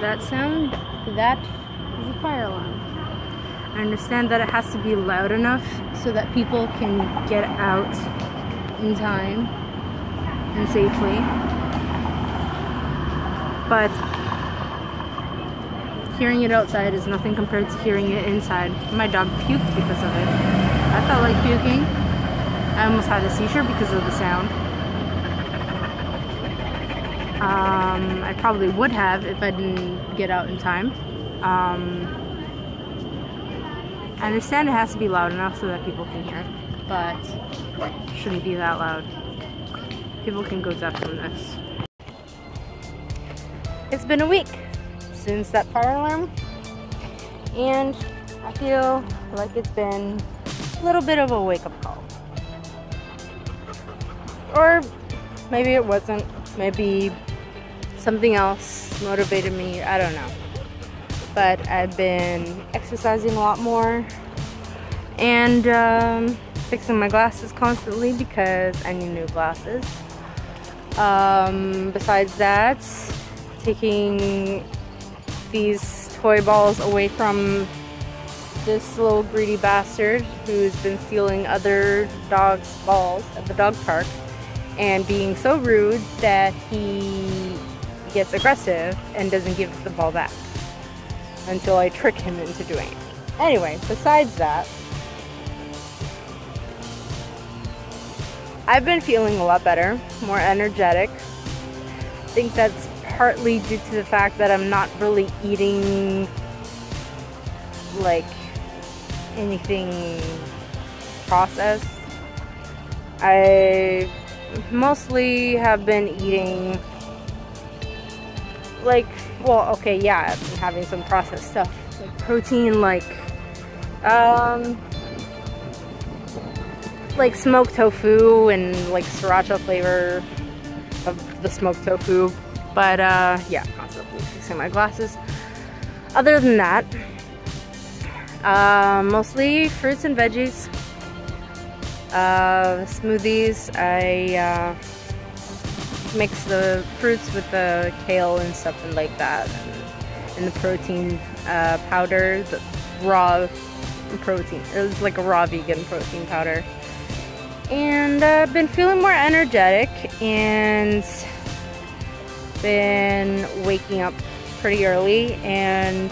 that sound, that is a fire alarm. I understand that it has to be loud enough so that people can get out in time and safely. But hearing it outside is nothing compared to hearing it inside. My dog puked because of it. I felt like puking. I almost had a seizure because of the sound. Um, I probably would have if I didn't get out in time. Um, I understand it has to be loud enough so that people can hear, but shouldn't be that loud. People can go deaf from this. It's been a week since that fire alarm, and I feel like it's been a little bit of a wake up call. Or maybe it wasn't. Maybe something else motivated me. I don't know but I've been exercising a lot more and um, fixing my glasses constantly because I need new glasses. Um, besides that, taking these toy balls away from this little greedy bastard who's been stealing other dogs' balls at the dog park and being so rude that he gets aggressive and doesn't give the ball back until I trick him into doing it. Anyway, besides that, I've been feeling a lot better, more energetic. I think that's partly due to the fact that I'm not really eating like anything processed. I mostly have been eating like well okay yeah I've been having some processed stuff. Like protein like um like smoked tofu and like sriracha flavor of the smoked tofu. But uh yeah constantly fixing my glasses. Other than that uh, mostly fruits and veggies. Uh, smoothies. I uh, mix the fruits with the kale and stuff and like that. And, and the protein uh, powder the raw protein. It was like a raw vegan protein powder. And I've uh, been feeling more energetic and been waking up pretty early and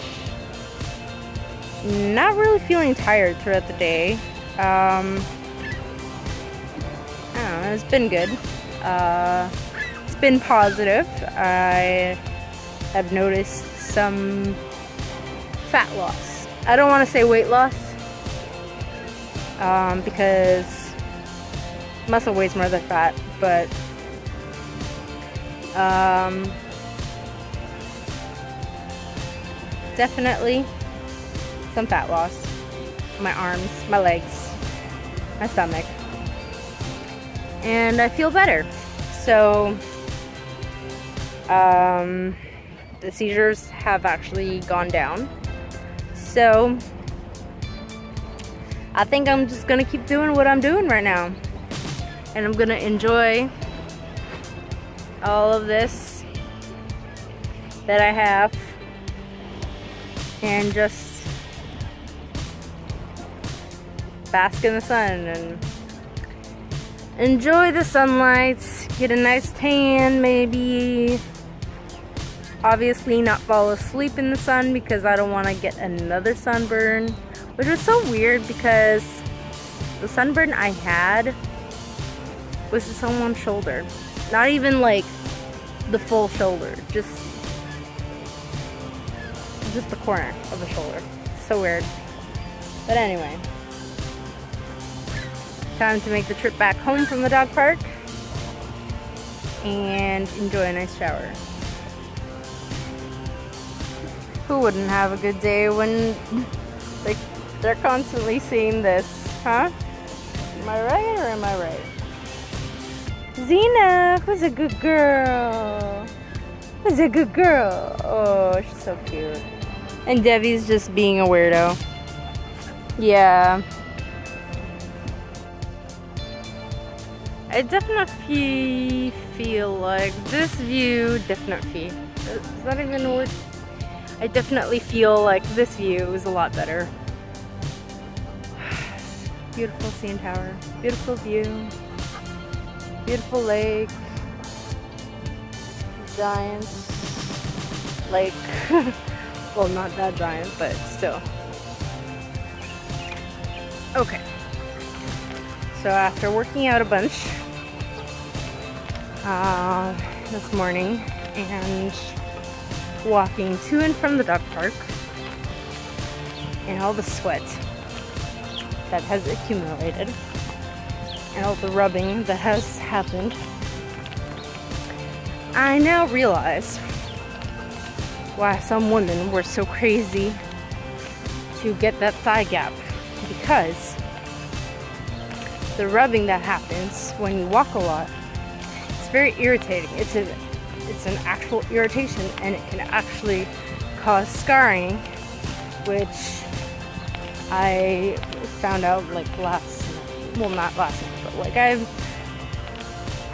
not really feeling tired throughout the day. Um, I don't know, it's been good. Uh, been positive. I have noticed some fat loss. I don't want to say weight loss um, because muscle weighs more than fat, but um, definitely some fat loss. My arms, my legs, my stomach. And I feel better. So um, the seizures have actually gone down. So I think I'm just gonna keep doing what I'm doing right now. And I'm gonna enjoy all of this that I have and just bask in the sun and enjoy the sunlight, get a nice tan maybe obviously not fall asleep in the sun because I don't want to get another sunburn. Which was so weird because the sunburn I had was just on one shoulder. Not even like the full shoulder. Just just the corner of the shoulder. So weird. But anyway. Time to make the trip back home from the dog park and enjoy a nice shower who wouldn't have a good day when they're constantly seeing this, huh? Am I right or am I right? Xena, who's a good girl? Who's a good girl? Oh, she's so cute. And Debbie's just being a weirdo. Yeah. I definitely feel like this view, definitely. Is that even word? I definitely feel like this view is a lot better. Beautiful CN Tower, beautiful view, beautiful lake, giant lake. well, not that giant, but still. Okay. So after working out a bunch uh, this morning and walking to and from the dog park. And all the sweat that has accumulated. And all the rubbing that has happened, I now realize why some women were so crazy to get that thigh gap. Because the rubbing that happens when you walk a lot it's very irritating. It's a it's an actual irritation and it can actually cause scarring which I found out like last well not last night but like I've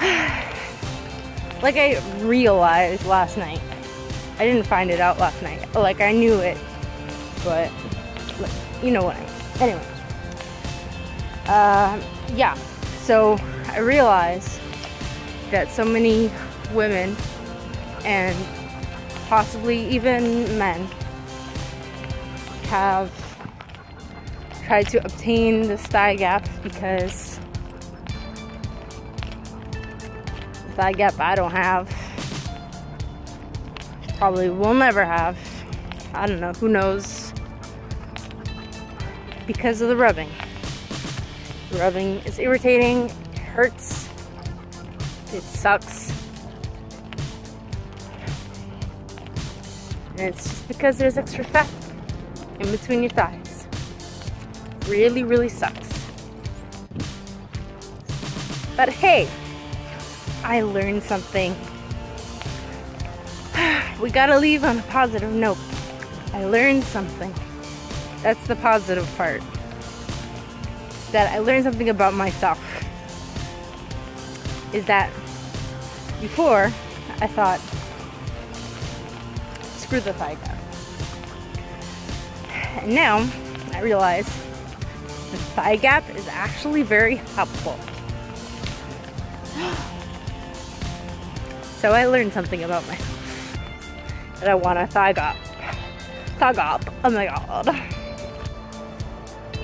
like I realized last night. I didn't find it out last night. Like I knew it but like, you know what I mean. Anyway. Uh, yeah. So I realized that so many women and possibly even men have tried to obtain this thigh gap because the thigh gap I don't have probably will never have. I don't know who knows? Because of the rubbing. The rubbing is irritating it hurts it sucks And it's just because there's extra fat in between your thighs. Really, really sucks. But hey, I learned something. we gotta leave on a positive note. I learned something. That's the positive part. That I learned something about myself. Is that before I thought screw the thigh gap. And now I realize the thigh gap is actually very helpful. So I learned something about myself. That I want a thigh gap. Thigh gap. Oh my god.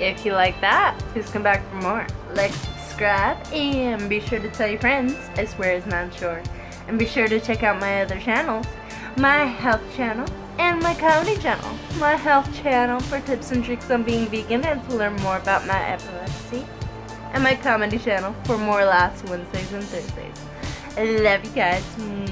If you like that, please come back for more. Like, subscribe, and be sure to tell your friends. I swear it's not sure. And be sure to check out my other channels my health channel, and my comedy channel. My health channel for tips and tricks on being vegan and to learn more about my epilepsy. And my comedy channel for more last Wednesdays and Thursdays. I love you guys.